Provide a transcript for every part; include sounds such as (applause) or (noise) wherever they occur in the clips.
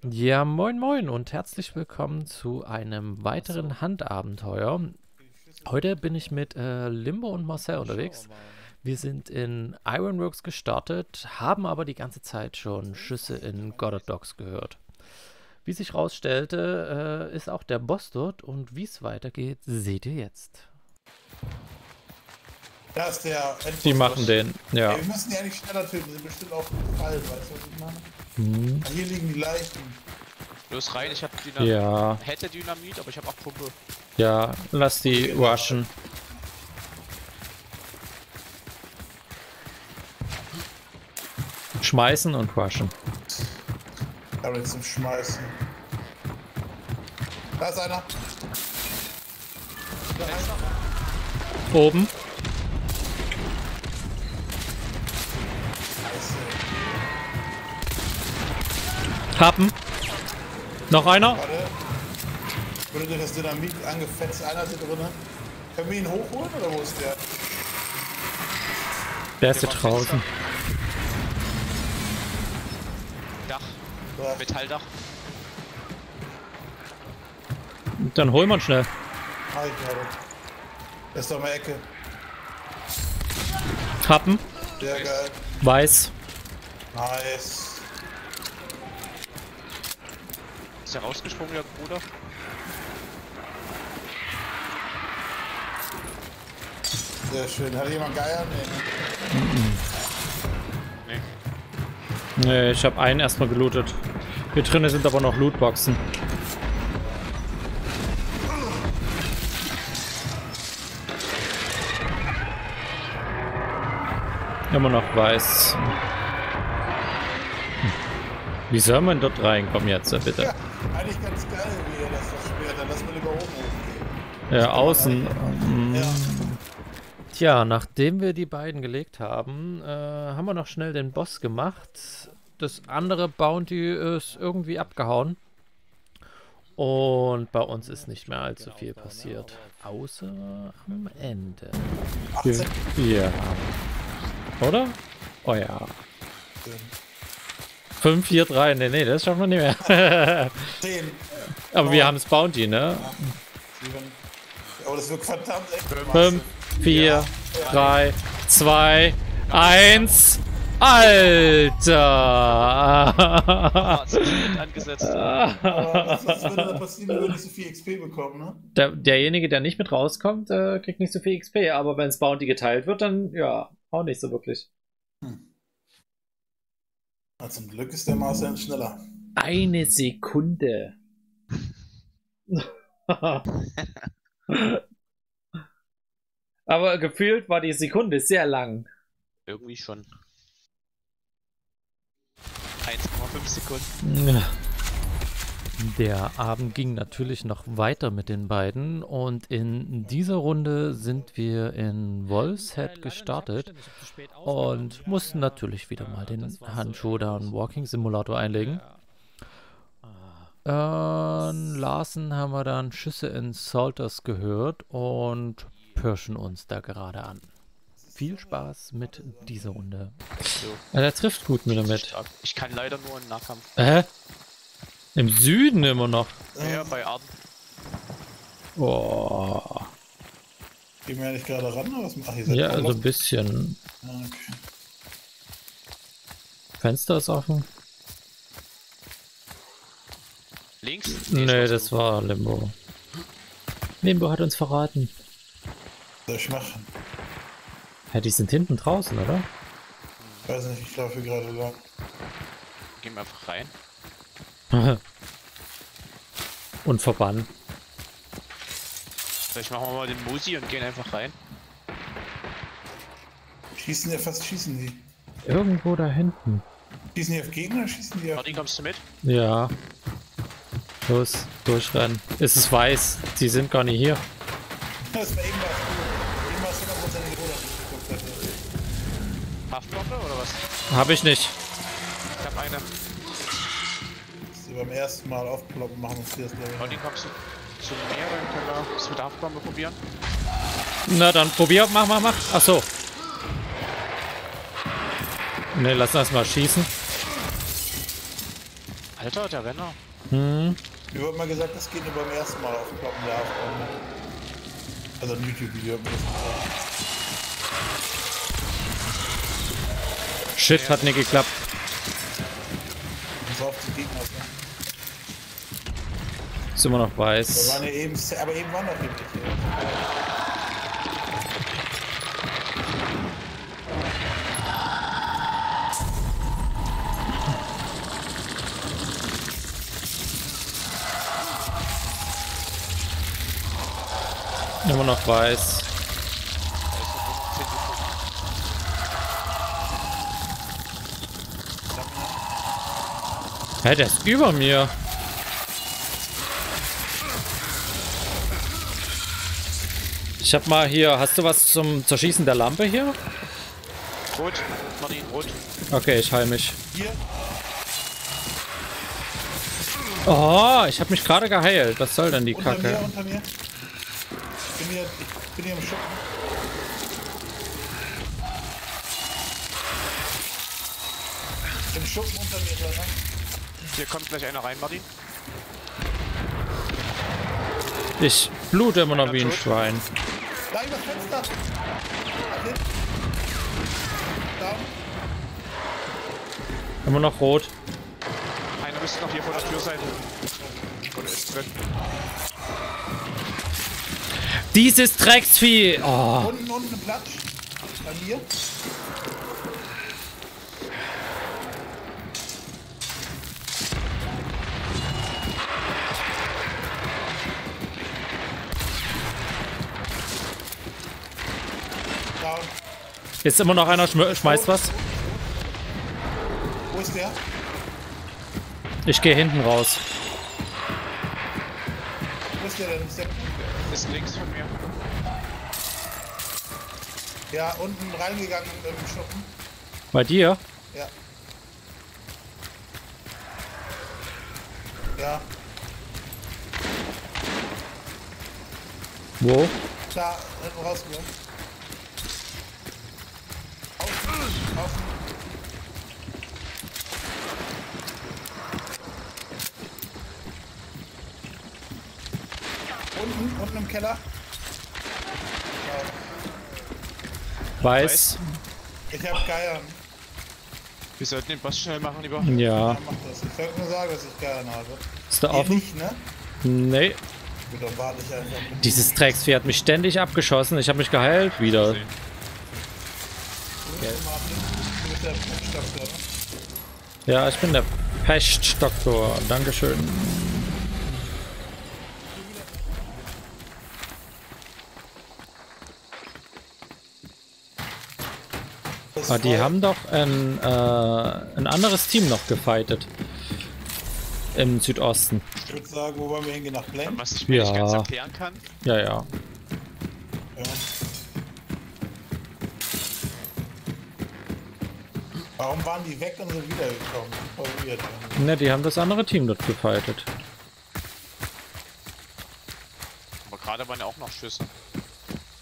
Ja, moin moin und herzlich willkommen zu einem weiteren Handabenteuer. Heute bin ich mit äh, Limbo und Marcel unterwegs. Wir sind in Ironworks gestartet, haben aber die ganze Zeit schon Schüsse in Goddard Dogs gehört. Wie sich herausstellte, äh, ist auch der Boss dort und wie es weitergeht, seht ihr jetzt. Da ist der Die machen den, ja. Ey, wir müssen die eigentlich schneller töten, die sind bestimmt auch gefallen, weißt du, was ich meine? Mhm. Hier liegen die Leichen. Los rein, ich hab Dynamit. Ja. Hätte Dynamit, aber ich hab auch Pumpe. Ja, lass die rushen. Schmeißen und rushen. Aber jetzt zum Schmeißen. Da ist einer. Da ist einer. Oben. Happen. Noch einer? Warte. Wurde durch das Dynamit angefetzt, einer ist hier drin. Können wir ihn hochholen oder wo ist der? Der ist hier draußen. Dach. Da. Metalldach. Dann holen wir ihn schnell. Ah, ich glaube. Der ist doch in der Ecke. Happen. Sehr geil. Weiß. Nice. Ist der rausgesprungen, der Bruder? Sehr schön. Hat jemand Geier? Nee. Nee. Nee, ich habe einen erstmal gelootet. Hier drinnen sind aber noch Lootboxen. Immer noch weiß. Wie soll man dort reinkommen jetzt, bitte? Ja, eigentlich ganz geil, wie er das versperrt. Dann lass mal lieber oben hochgehen. Ja, außen. Mm. Ja. Tja, nachdem wir die beiden gelegt haben, äh, haben wir noch schnell den Boss gemacht. Das andere Bounty ist irgendwie abgehauen. Und bei uns ist nicht mehr allzu viel passiert. Außer am Ende. 18. Ja. Oder? Oh ja. 5, 4, 3. Nee, nee, das schaffen wir nicht mehr. (laughs) 10. Aber wir haben das Bounty, ne? 7. Oh, das wird verdammt echt. 5, 4, 3, 2, 1. Alter! Angesetzt. Aber was, würde da passieren, wenn wir nicht so viel XP bekommen, ne? Der, derjenige, der nicht mit rauskommt, äh, kriegt nicht so viel XP, aber wenn das Bounty geteilt wird, dann ja, auch nicht so wirklich. Na, zum Glück ist der Marcel schneller. Eine Sekunde. aber gefühlt war die Sekunde sehr lang. Irgendwie schon. 1,5 Sekunden. Ja. Der Abend ging natürlich noch weiter mit den beiden und in dieser Runde sind wir in Wolfshead gestartet und mussten natürlich wieder mal den Handschuh einen Walking Simulator einlegen. Äh, Larsen haben wir dann Schüsse in Salters gehört und pirschen uns da gerade an. Viel Spaß mit dieser Runde. So, Ja, der trifft gut mit damit. Ich kann leider nur einen Nahkampf. Hä? Im Süden immer noch. Ja, bei Arden. Boah. Gehen wir ja nicht gerade ran, oder was ihr? seid Ja, also ein bisschen. Ah, okay. Fenster ist offen. Links? Nee, Schloss das war Limbo. Limbo hat uns verraten. Was soll ich machen? Ja, die sind hinten draußen, oder? Ich weiß nicht, ich laufe hier gerade lang. Gehen wir einfach rein. (laughs) Und verbannen. Vielleicht machen wir mal den Musi und gehen einfach rein. Schießen die, fast schießen die. Irgendwo da hinten. Schießen die auf Gegner, schießen die auf... Martin, kommst du mit? Ja. Los, durchrennen. Es ist weiß. Sie sind gar nicht hier. (laughs) Das war gut, dass ich geguckt hätte. Haftwaffe oder was? Hab ich nicht. Ich hab eine. Die beim ersten Mal aufploppen, machen uns hier das Level. Martin, kommst du zu mir beim Keller? Willst du mit der Haftbombe probieren? Na dann probier, mach, mach, mach. Ach so. Ne, lass uns mal schießen. Alter, der Renner. Hm. Mir wurde mal gesagt, das geht nur beim ersten Mal auf Kloppen ja aufbauen. Also ein YouTube-Video hat mir das gesagt. Shit, hat nicht geklappt. Pass auf die Gegner. Ne? Ist immer noch weiß. waren ja eben, aber eben waren noch hier. Immer noch weiß. Da ist noch 10 Sekunden. Hä, der ist über mir. Ich hab mal hier, hast du was zum Zerschießen der Lampe hier? Rot, Martin, rot. Okay, ich heil mich. Hier, Oh, ich hab mich gerade geheilt. Was soll denn die unter mir, Kacke? unter mir. Ich bin hier, ich bin hier im Schuppen. Im Schuppen unter mir ne? Hier kommt gleich einer rein, Martin. Ich blute immer noch wie ein Schwein. Da über das Fenster. Warte. Down. Immer noch rot. Einer müsste noch hier vor der Tür sein. Oder ist drin. Dieses Drecksvieh. Oh, Unten, unten Platz. Bei mir. Ist immer noch einer schm schmeißt was. Wo ist der? Ich gehe hinten raus. Wo ist der denn? Ist der Ist links von mir. ja, unten reingegangen im Schuppen. Bei dir? Ja. Ja, Wo? da, hinten rausgegangen. Außen. Unten, unten im Keller. Weiß. Ich hab Geiern. Wir sollten den Boss schnell machen, lieber. Ja. Ich sollte nur sagen, dass ich Geiern habe. Ist der Ihr offen? nicht, ne? Nee. Dieses Drecksvieh hat mich ständig abgeschossen. Ich habe mich geheilt wieder. Bist der ne? Ja, ich bin der Pestdoktor. Dankeschön. Ah, die haben doch ein, äh, ein anderes Team noch gefightet. Im Südosten. Ich würde sagen, wo wollen wir hingehen? Nach Blank? Was ich mir nicht Ja. ganz erklären kann. Ja, ja. Ja. Warum waren die weg und sind wiedergekommen? Weird. irgendwie. Ne, die haben das andere Team dort gefightet. Aber gerade waren ja auch noch Schüsse.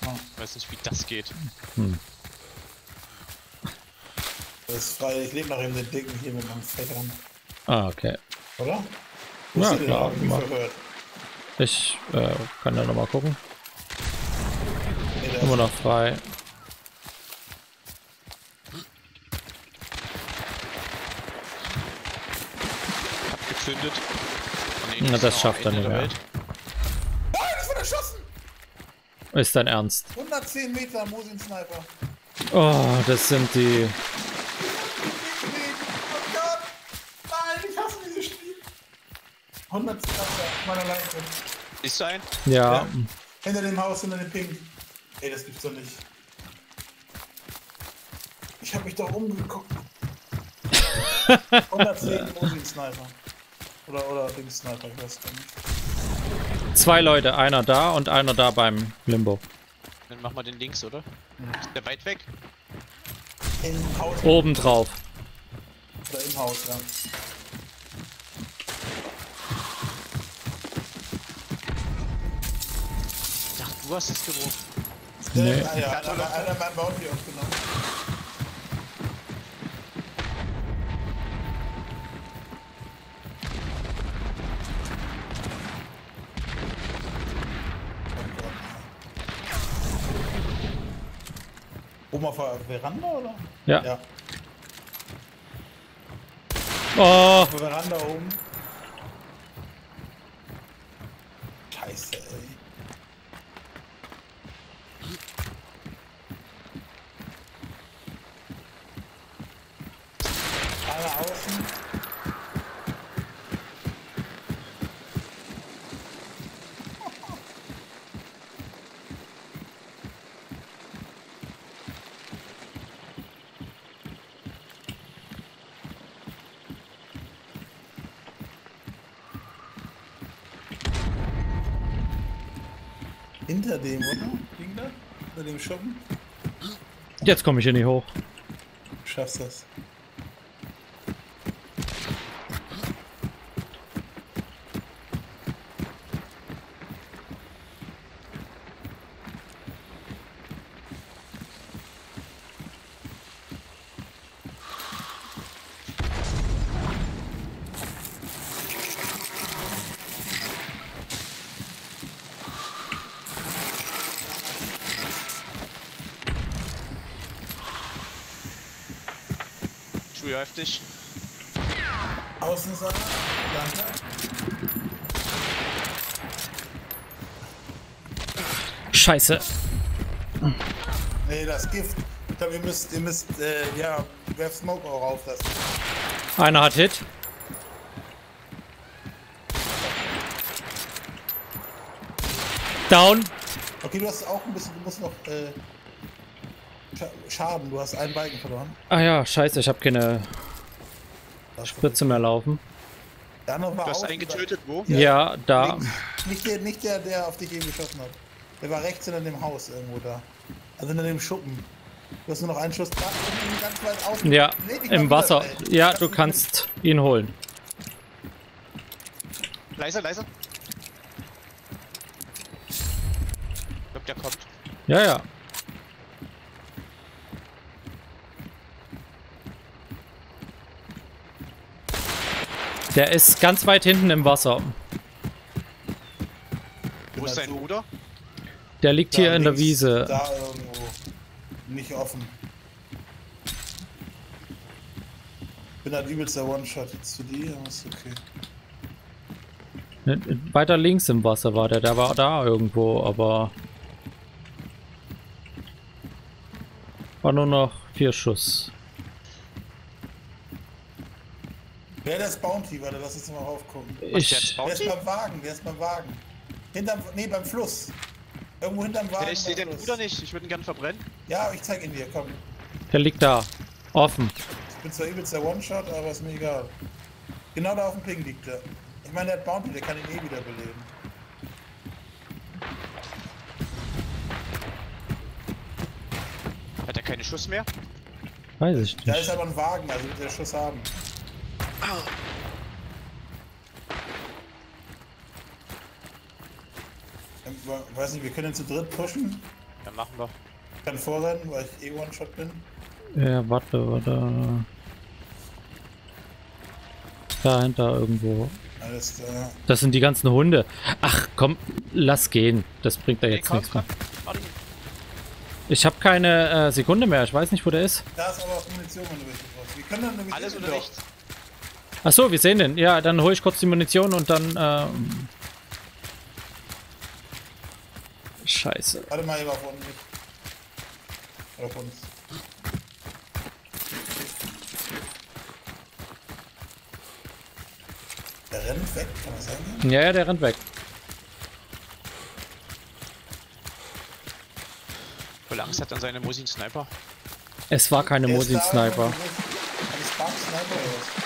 Ich weiß nicht, wie das geht. Das ist frei. Ich lebe nach ihm den Dicken hier mit meinem Fettern. Ah, okay. Oder? Ja, der denn klar? Ich äh, kann ja nochmal gucken. Nee, Immer noch frei. Gezündet. Na, das schafft er nicht mehr. Welt. Nein, das wird erschossen! Ist dein Ernst? 110 Meter Mosin Sniper. Oh, das sind die. Oh Gott! Nein, ich hasse dieses Spiel. 100 Meter meiner Leiche. Ja. Ist ein? Ja. Hinter dem Haus, hinter dem Pink. Ey, das gibt's doch nicht. Ich hab mich doch umgeguckt. 110 Mosin Sniper. Oder, oder Dings Sniper, ich weiß gar nicht. Zwei Leute, einer da und einer da beim Limbo. Dann machen wir den links, oder? Ist der weit weg? Im Haus. Oben drauf. Oder im Haus, ja. Ich dachte, du hast es geworfen. Nee. Äh, ah, ja, einer, einer, einer hat mein Bounty Oben auf der Veranda, oder? Ja. Ja, Oh, auf der Veranda oben. Scheiße, ey. Einer außen. Hinter dem, oder? Ging da? Hinter dem Schuppen? jetzt komme ich hier nicht hoch. Du schaffst das. Schuhe heftig. Außen ist einer. Danke. Scheiße. Nee, das Gift. Ich glaube, ihr müsst, ihr müsst, äh, ja, werf Smoke auch rauf lassen. Einer hat Hit. Down. Okay, du hast auch ein bisschen, du musst noch, äh, Schaden. Du hast einen Balken verloren. Ah ja, scheiße, ich habe keine Spritze mehr laufen. Der andere war Du hast einen getötet, wo? Ja, da. Links. Nicht der, nicht der, der auf dich eben geschossen hat. Der war rechts hinter dem Haus irgendwo da. Also hinter dem Schuppen. Du hast nur noch einen Schuss dran und ganz weit außen. Ja, Nee, im Wasser. wieder. Ja, du kannst ihn holen. Leiser, leiser. Ich glaub, der kommt. Ja, ja. Der ist ganz weit hinten im Wasser. Wo ist dein dazu. Bruder? Der liegt Da hier in der links, Wiese. Da irgendwo. Nicht offen. Bin halt übelster One-Shot jetzt für die, aber ist okay. Weiter links im Wasser war der. Der war da irgendwo, aber. War nur noch vier Schuss. Wer der ist Bounty, warte, lass uns mal raufgucken. Ich. der Der ist Bounty? beim Wagen, der ist beim Wagen. Hinterm, nee, beim Fluss. Irgendwo hinterm Wagen. Ja, ich sehe beim den. Bruder nicht. Ich würde ihn gerne verbrennen. Ja, ich zeig ihn dir, komm. Der liegt da. Offen. Ich bin zwar übelster One-Shot, aber ist mir egal. Genau da auf dem Ping liegt er. Ich meine, der hat Bounty, der kann ihn eh wieder beleben. Hat er keine Schuss mehr? Weiß ich Da ist nicht. aber ein Wagen, also wird der Schuss haben. Ähm, wa- Weiß nicht, wir können zu dritt pushen. Dann machen wir. Ich kann vorrennen, weil ich eh One-Shot bin. Ja, warte, warte. Dahinter irgendwo. Alles klar. Das sind die ganzen Hunde. Ach komm, lass gehen. Das bringt da Hey, jetzt komm, nichts mehr. Ich habe keine äh, Sekunde mehr. Ich weiß nicht, wo der ist. Da ist aber auch Munition, wenn du brauchst. Wir können dann nämlich Alles oder doch. nichts? Ach so, wir sehen den. Ja, dann hole ich kurz die Munition und dann. Ähm Scheiße. Warte mal, hier war von mich. Oder von uns. Der rennt weg, kann das sein? Ja, ja, der rennt weg. Voll Angst hat an seine Mosin Sniper. Es war keine Mosin-Sniper. irgendwo. Ein Spark Sniper oder was?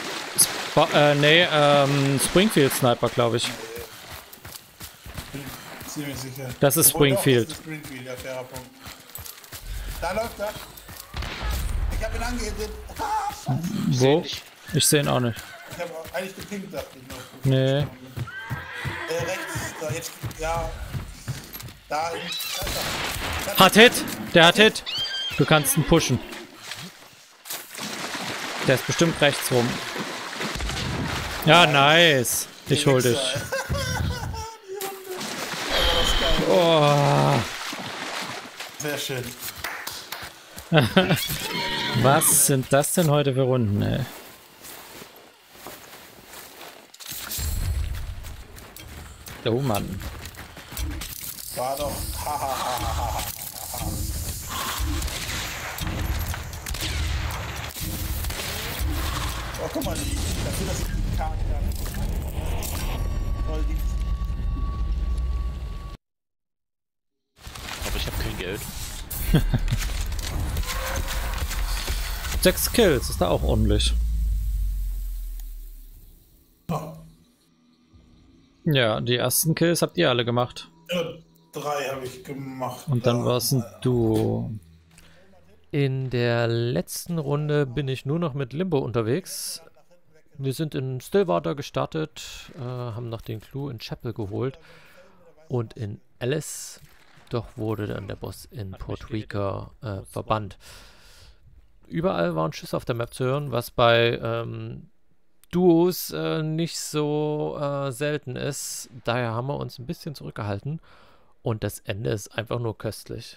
Spa äh, nee, ähm, Springfield-Sniper, glaube ich. Ziemlich sicher. Das ist Obwohl, doch, Springfield. Das ist Springfield, ja, fairer Punkt. Da läuft er. Ich hab ihn angehittet. Ah. Wo? nicht. Ich sehe ihn auch nicht. Ich hab eigentlich gepinkt, dachte ich noch. Nee. Äh, rechts, da jetzt, ja. Da, da. Da Hat Hit! Der hat Hit! Du kannst ihn pushen. Der ist bestimmt rechts rum. Ja, nice. Ich hol dich. Oh, Sehr schön. Was sind das denn heute für Runden, ey? Oh Mann. War doch. Oh, guck mal, die, dafür, dass ich die Karte Voll die. Aber ich habe kein Geld. (laughs) Sechs Kills, ist da auch ordentlich. Ja, die ersten Kills habt ihr alle gemacht. ja, drei habe ich gemacht. Und dann war es ein Duo. In der letzten Runde bin ich nur noch mit Limbo unterwegs. Wir sind in Stillwater gestartet, äh, haben noch den Clou in Chapel geholt und in Alice. Doch wurde dann der Boss in Port Rica äh, verbannt. Überall waren Schüsse auf der Map zu hören, was bei ähm, Duos äh, nicht so äh, selten ist. Daher haben wir uns ein bisschen zurückgehalten. Und das Ende ist einfach nur köstlich.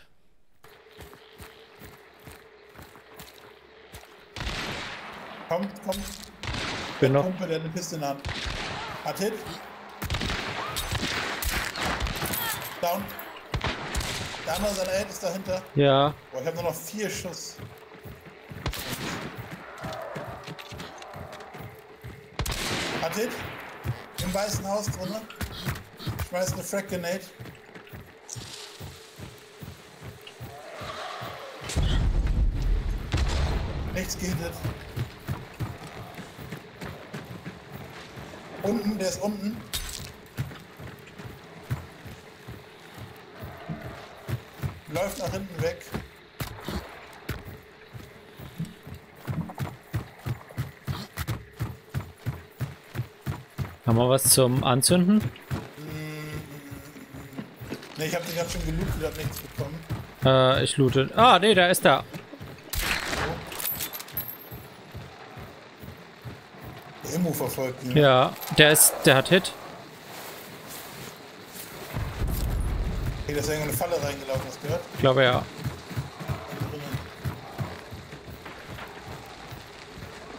Kommt, kommt. Bin der noch. Kumpel, der eine Piste in der Hand. Hat Hit. Down. Der andere seiner Hit ist dahinter. Ja, Boah, ich habe nur noch vier Schuss. Hat Hit. Im weißen Haus drin. Schmeißt eine Frag Grenade. Nichts gehittet. Unten, der ist unten. Läuft nach hinten weg. haben wir was zum Anzünden? Ne, ich habe den ganz schön gelootet, hab nichts bekommen. Äh, ich loote. Ah, nee, da ist er. Der Immo verfolgt ihn. Ja, der ist, der hat Hit. Da ist irgendwo eine Falle reingelaufen, hast du gehört? Ich glaube ja.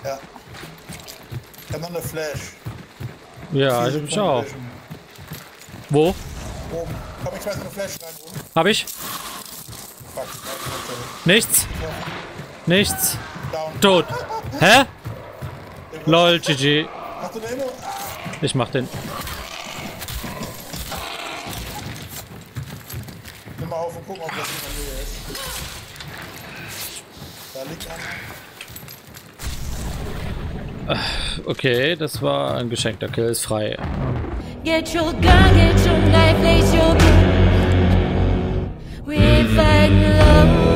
Ja. Ich hab noch eine Flash. Ja, ich hab ich Sekunden auch. Wo? Oben. Komm, ich schmeiß eine Flash rein oben. Hab ich? Fuck. Nichts. Nichts. Down. Tot. (laughs) Hä? Lol, GG. Hast du? Ah, Ich mach den. gucken, ob das in der Nähe ist. Da liegt einer. Äh, okay, das war ein Geschenk. Der Kill ist frei. Get your gun, get your knife, lace your gun. We fight love.